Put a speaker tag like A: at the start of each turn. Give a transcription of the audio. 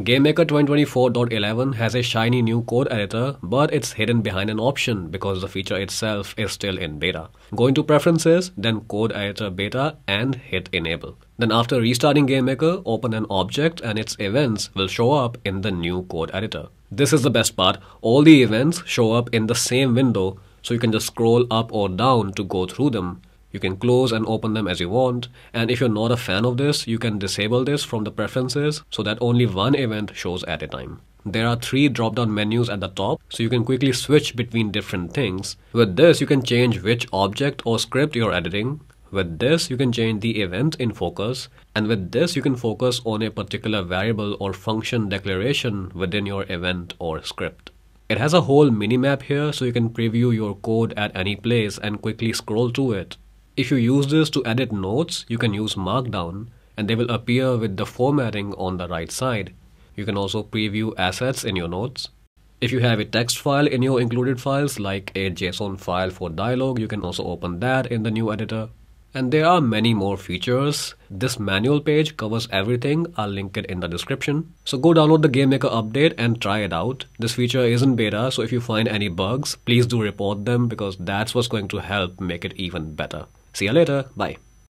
A: GameMaker 2024.11 has a shiny new code editor, but it's hidden behind an option because the feature itself is still in beta. Go into Preferences, then Code Editor Beta and hit Enable. Then after restarting GameMaker, open an object and its events will show up in the new code editor. This is the best part. All the events show up in the same window, so you can just scroll up or down to go through them. You can close and open them as you want. And if you're not a fan of this, you can disable this from the preferences so that only one event shows at a time. There are three drop down menus at the top, so you can quickly switch between different things. With this, you can change which object or script you're editing. With this, you can change the event in focus. And with this, you can focus on a particular variable or function declaration within your event or script. It has a whole minimap here, so you can preview your code at any place and quickly scroll to it. If you use this to edit notes, you can use Markdown and they will appear with the formatting on the right side. You can also preview assets in your notes. If you have a text file in your included files like a JSON file for dialog, you can also open that in the new editor. And there are many more features. This manual page covers everything. I'll link it in the description. So go download the GameMaker update and try it out. This feature is in beta, so if you find any bugs, please do report them because that's what's going to help make it even better. See you later. Bye.